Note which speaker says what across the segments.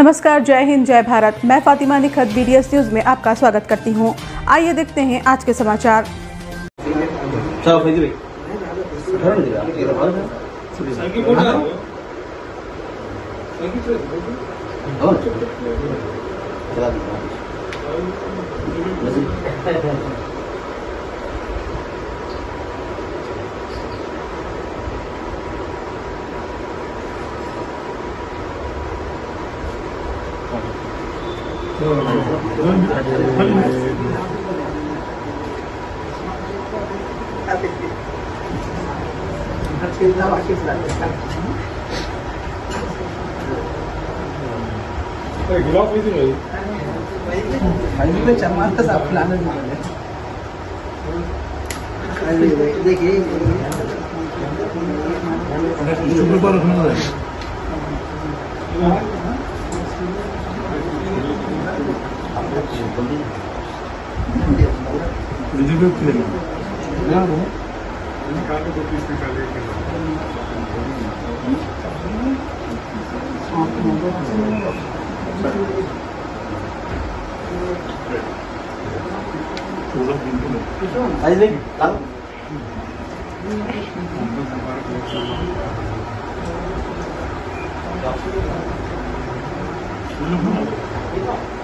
Speaker 1: नमस्कार जय हिंद जय भारत। मैं फातिमा निखत बीडीएस न्यूज़ में आपका स्वागत करती हूँ। आइए देखते हैं आज के समाचार।
Speaker 2: 자, 배지 왜? 하 는 데야. 이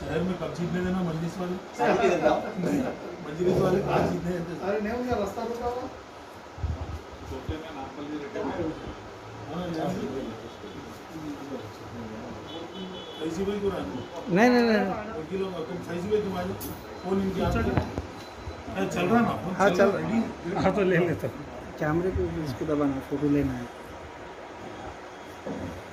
Speaker 3: शहर में कब जीतने देना मजलिस वाले नहीं मजलिस वाले कहाँ जीतने देते हाँ, यहाँ से। फैजी भाई को रहने दो।
Speaker 4: नहीं नहीं नहीं
Speaker 3: वकीलों का तुम फैजी भाई तुम फ़ोन इनके में चल रहा ना
Speaker 4: हाँ, चल
Speaker 3: रहा है।
Speaker 4: हाँ तो ले लेता कैमरे को इसको दबाना फ़ोटो लेना है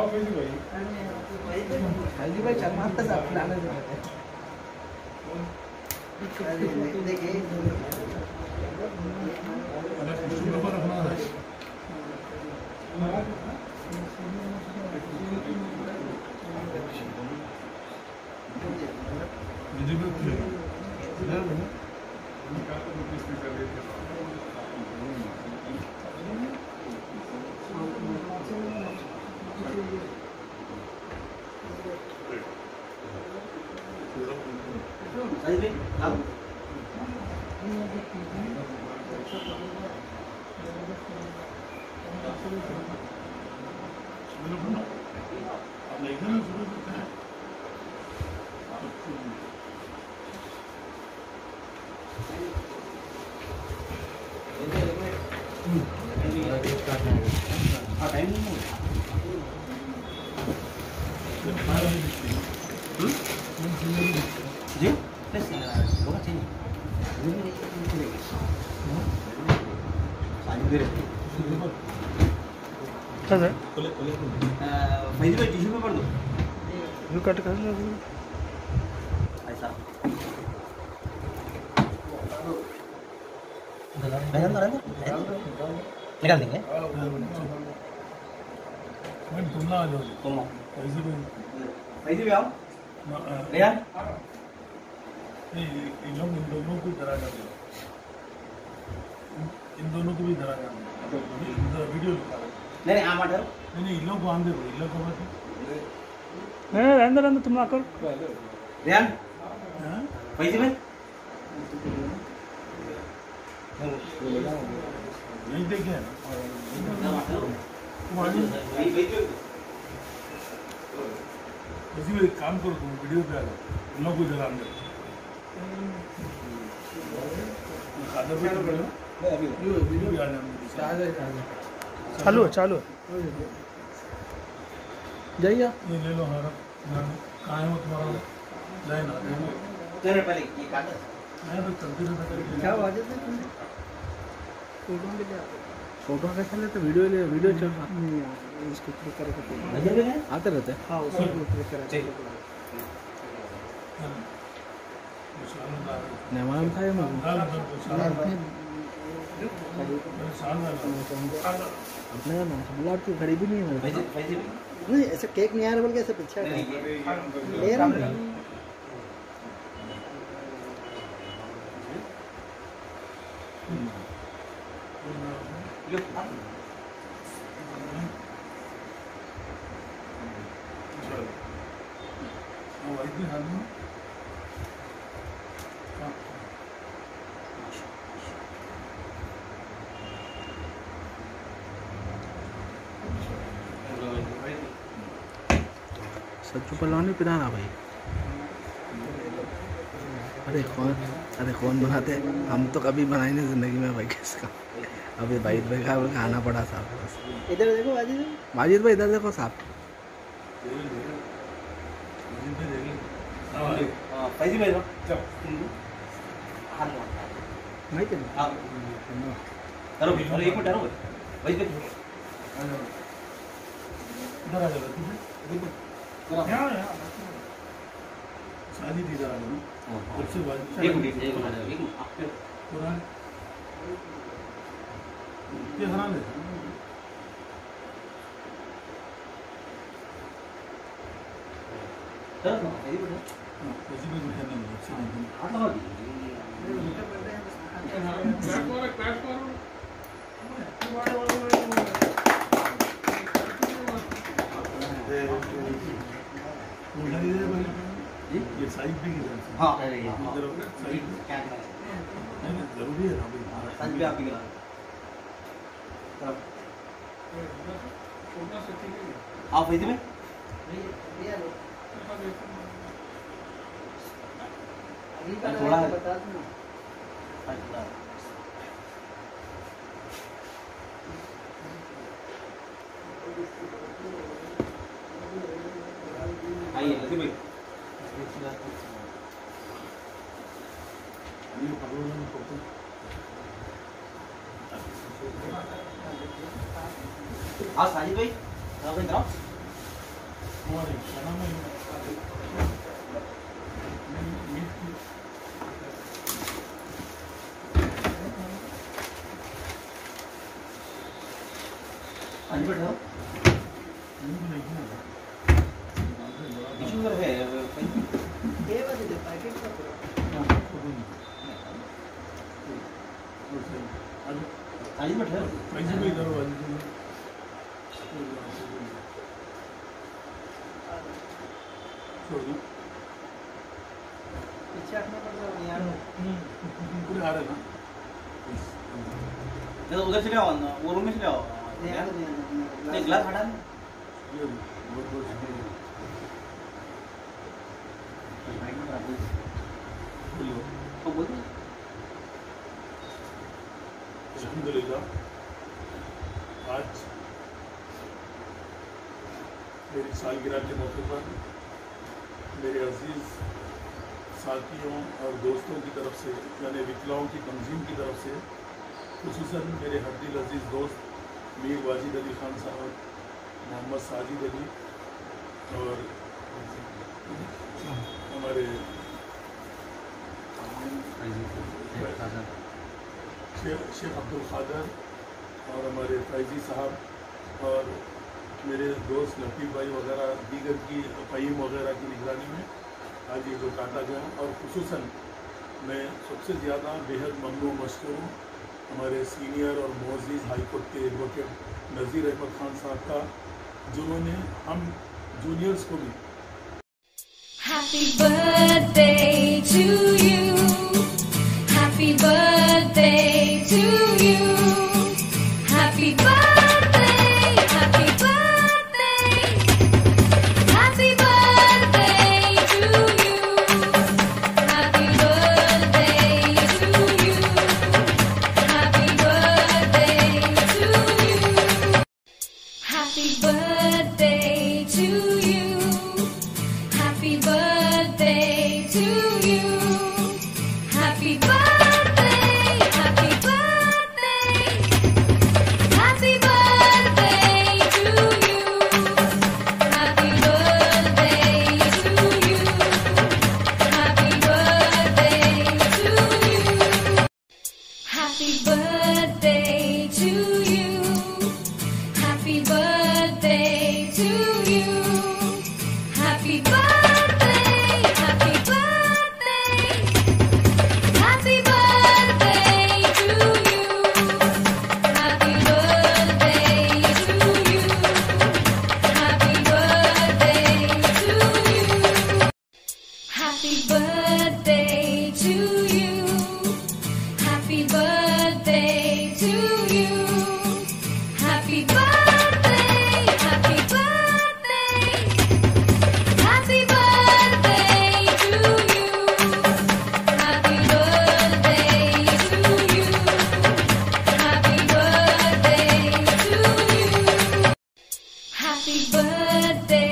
Speaker 2: चलो भेज भाई हाँ ये दबा दो
Speaker 3: संगी फ़ोटो है
Speaker 2: हाँ
Speaker 4: वाजिद भाई चमाता सा प्लान देखिए
Speaker 3: पेपर रखना है विजिबल खुलेगा
Speaker 2: अरे भाई आप
Speaker 3: अब देखना ना शुरू करते हैं
Speaker 2: हाँ टाइम नहीं है जी बस होगा चाहिए साइड में फैजी भाई टिश्यू पेपर दो
Speaker 4: यू कट कर लो।
Speaker 2: ऐसा। दो, निकाल देंगे।
Speaker 3: मैं तुम ना आ जाओ।
Speaker 2: तुम आओ।
Speaker 3: कैसे भी
Speaker 2: फैजी भी आओ। रेहान
Speaker 3: नहीं इन लोग इन दोनों को करा जाते इन दोनों को भी धरा जाना वीडियो निकाला
Speaker 2: नहीं नहीं आम अठारो
Speaker 3: नहीं नहीं इन को आन दे को मत
Speaker 4: नहीं नहीं रहने रहने तुम ना करो
Speaker 2: रेहान
Speaker 3: हाँ?
Speaker 2: फैजी
Speaker 3: नहीं देखे हैं किसी भी काम करो तुम वीडियो पे आ जाओ। इन लोगों को अंदर तो करो वीडियो भी आ जाने
Speaker 4: चालू है चालू है। जाइए आप।
Speaker 3: ये ले लो हमारा। कहाँ है वो तुम्हारा? जाए ना। जाए ना।
Speaker 2: पहले ये कागज़
Speaker 3: मैं तो करके
Speaker 4: क्या। बात है फ़ोटो के लिए फ़ोटो कैसे लेते वीडियो ले वीडियो चल रहा। इसको क्लिक करके
Speaker 2: में है?
Speaker 4: आते रहते हैं। हाँ उसको क्लिक। नहीं मालूम था ये मुझे अपने का नाम बोला आपकी घड़ी भी नहीं है। नहीं ऐसे केक नहीं आ रहा बोल के ऐसे पीछे ले रहा हूँ।
Speaker 2: ये
Speaker 4: सच्चू पलवानी पिराना भाई। अरे कौन अरे कौन बनाते हम तो कभी बनाए नहीं ज़िंदगी में भाई किसका अभी भाई भाई का खाना पड़ा साहब बस
Speaker 5: इधर देखो
Speaker 4: माजिद भाई इधर देखो साहब।
Speaker 2: हाँ, फैजी भाई
Speaker 4: नहीं चल
Speaker 2: हाँ करो भाई अरे एक मिनट करो भाई भाई
Speaker 3: इधर आ जाओ ठीक है यहाँ यहाँ शादी थी इधर आ जाओ सबसे बाद
Speaker 2: एक मिनट एक मिनट एक मिनट आप पे
Speaker 3: पूरा ये हरा ले
Speaker 2: करो ना फैजी भाई
Speaker 3: हाँ, साइड भी
Speaker 2: हाँ।
Speaker 3: ज़रूरी है ना
Speaker 2: सच भी आप आप फैजी भाई थोड़ा है। आइए लती भाई। हाँ साजिद भाई
Speaker 3: क्या नाम है मीट की
Speaker 2: हाँ जी बैठो
Speaker 3: मीट नहीं किया
Speaker 2: इशू कर है फैजी
Speaker 5: ये बाजी दे पैकेट का पूरा
Speaker 2: साजिद बैठो
Speaker 3: पैसे भी इधर वाली
Speaker 2: नहीं उधर से ले आओ ना, वो रूम में से ले आओ
Speaker 5: नहीं नहीं
Speaker 2: नहीं ग्लास हटा
Speaker 3: ये बहुत बहुत शुक्रिया
Speaker 2: माइक में खराब हो
Speaker 3: बोलिए
Speaker 2: तो बोल दो
Speaker 3: अल्हम्दुलिल्लाह आज मेरी सालगिरह के मौके पर मेरे अज़ीज़, साथियों और दोस्तों की तरफ़ से, यानी विकलाओं की तंजीम की तरफ़ से खसूस मेरे हरदिल अज़ीज़ दोस्त, मीर वाजिद अली ख़ान साहब, मोहम्मद साजिद अली और हमारे शेख अब्दुल कादर और हमारे फैजी साहब और मेरे दोस्त लतीफ़ भाई वगैरह, दीगर की फ़हीम वगैरह की निगरानी में आज ये जो काटा गया और खसूस मैं सबसे ज़्यादा बेहद ममनू मशहूर हूँ हमारे सीनियर और मोजीज हाई कोर्ट के एडवोकेट नज़ीर अहमद खान साहब का, जिन्होंने हम जूनियर्स को भी
Speaker 6: Happy birthday to you. Happy birthday to you. Happy birthday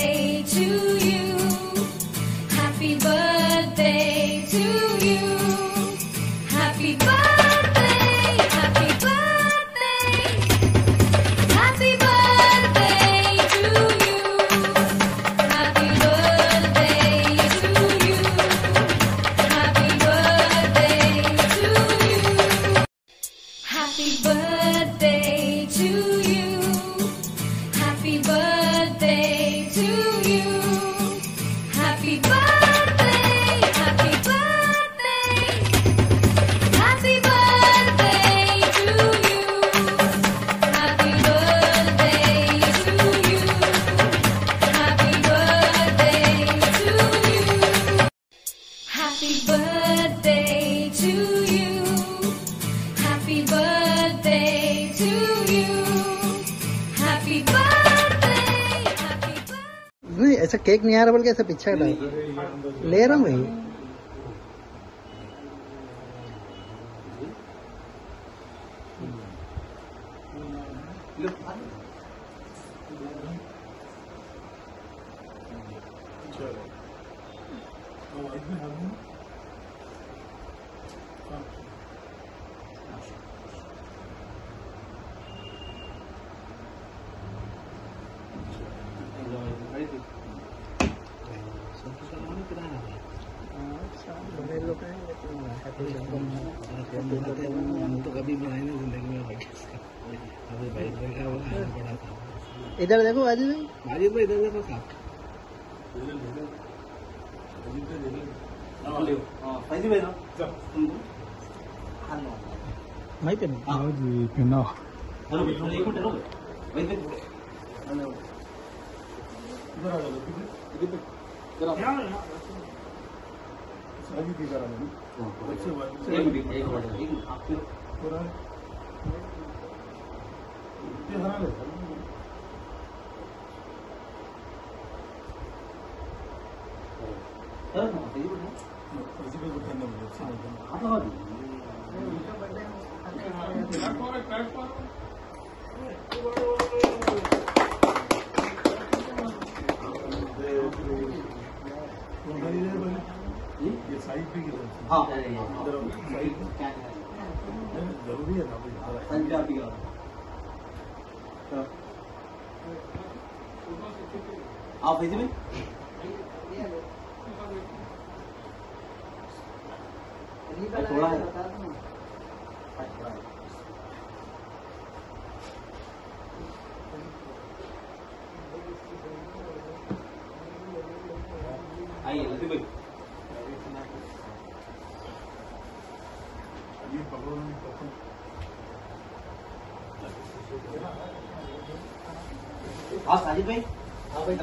Speaker 6: cake
Speaker 5: नहीं आ रहा बल्कि ऐसा पीछे हटा ले रहा हूँ भाई।
Speaker 4: फ़ोन बनाते हम तो कभी बनाए नहीं ज़िंदगी में भाई इसका अभी भाई भाई का वो खाना पड़ा था
Speaker 5: इधर देखो बाजू में
Speaker 4: माजिद भाई इधर देखो साहब
Speaker 2: फैजी भाई ना
Speaker 5: वहीं पे नहीं
Speaker 2: हेलो एक मिनट रुको वही पे एक मिनट एक मिनट एक मिनट आप फिर चलो ना फैजी भाई हाथ लगा दीजिए
Speaker 3: ये साइड पे की तरफ़ से
Speaker 2: हाँ है
Speaker 3: ज़रूरी है ना भाई
Speaker 2: आप ही आइए लती भाई हाँ साजिद भाई हाँ भाई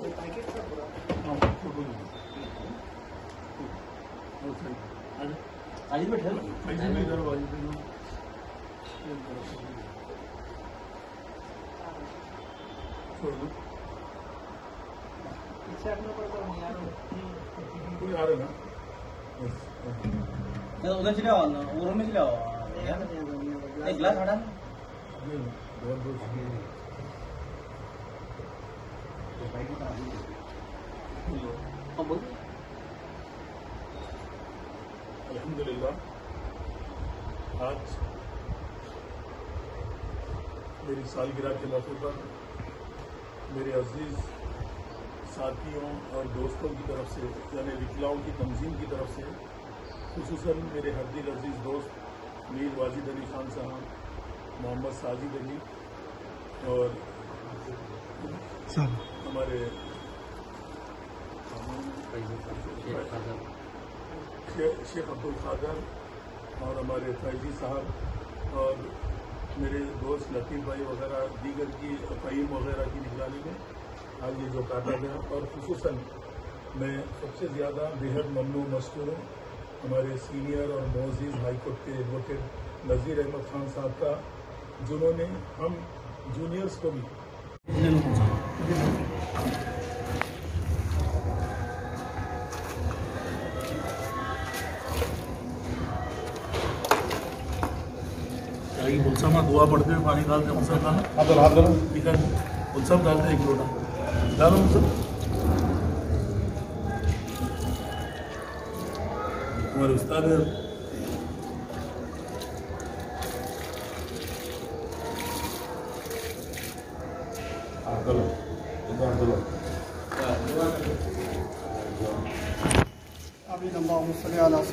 Speaker 3: हाँ
Speaker 2: साजिद बैठो
Speaker 3: इधर वाली पे लो। ये तरफ़ से। छोड़ कोई आ रहा ना हाँ।
Speaker 2: उधर चले आओ वो रूम में चले आओ एक गिलास हटा
Speaker 3: ये बहुत बहुत आज मेरी सालगिरह के मौके पर मेरे अज़ीज़ साथियों और दोस्तों की तरफ़ से, यानी विकलाओं की तंजीम की तरफ़ से खसूस मेरे हरदिल अज़ीज़ दोस्त मीर वाजिद अली खान साहब, मोहम्मद साजिद अली और हमारे शेख अब्दुल कादर और हमारे फैजी साहब और मेरे दोस्त लतीफ़ भाई वगैरह, दीगर की फ़हीम वगैरह की निगरानी में आज ये जो काटा गया और खसूस मैं सबसे ज़्यादा बेहद ममनू मशहूर हूँ। हमारे सीनियर और मोजीज़ हाईकोर्ट के एडवोकेट नज़ीर अहमद खान साहब का, जिन्होंने हम जूनियर्स को भी चाहिए दुआ पढ़ते हुए पानी डालते मुलसम खाना हाथ धो हाथ धो ठीक है मुलसम डालते हैं एक लोटा डालो मुलसम हमारे उस्ताद है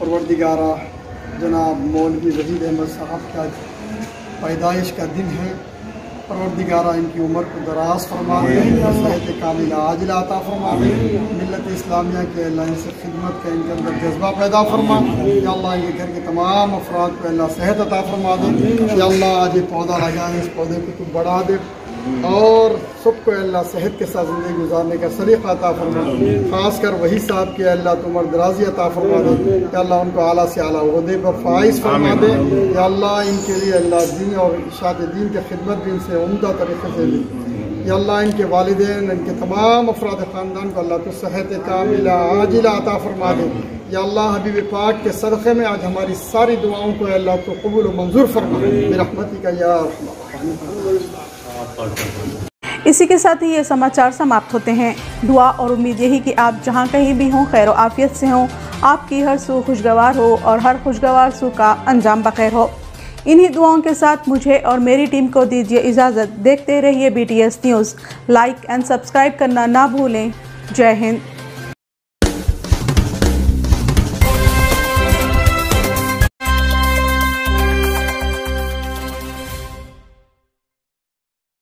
Speaker 7: परवरदिगारा जनाब मौलवी वहीद अहमद साहब का पैदाइश का दिन है परवरदिगारा इनकी उम्र को दराज फरमा दे सेहत कामिल आजिला अता फरमा दे मिलत इस्लामिया के अल्लाह से खिदमत का इनके अंदर जज्बा पैदा फरमा अल्लाह इनके घर के तमाम अफराद को अल्लाह सेहत अता फरमा दे अल्लाह आज ये पौधा लगाए इस पौधे को तू बढ़ा दे। और सबको अल्लाह सेहत के साथ ज़िंदगी गुजारने का सलीका अता फरमा। खास कर वही साहब के अल्लाह तुम दराजी अता फरमा दे। या अल्लाह उनको आला से आला उहदे पर फाइज फरमा दे। या अल्लाह इनके लिए अल्लाह दीन और इशात दीन की खिदमत भी इनसे उमदा तरीके से ली या अल्लाह इनके वालदेन इनके तमाम अफराद ख़ानदान को अल्लाह तो सेहत कामिला आजिला अता फरमा दे। या अल्लाह हबीब पाक के सदक़े में आज हमारी सारी दुआओं को अल्लाह तो कबूल मंजूर फरमा। रहमती का या
Speaker 1: इसी के साथ ही ये समाचार समाप्त होते हैं। दुआ और उम्मीद यही कि आप जहाँ कहीं भी हों, खैर आफियत से हों, आपकी हर सू खुशगवार हो और हर खुशगवार सू का अंजाम बखैर हो। इन्हीं दुआओं के साथ मुझे और मेरी टीम को दीजिए इजाज़त। देखते रहिए B T S news like and subscribe करना ना भूलें। जय हिंद।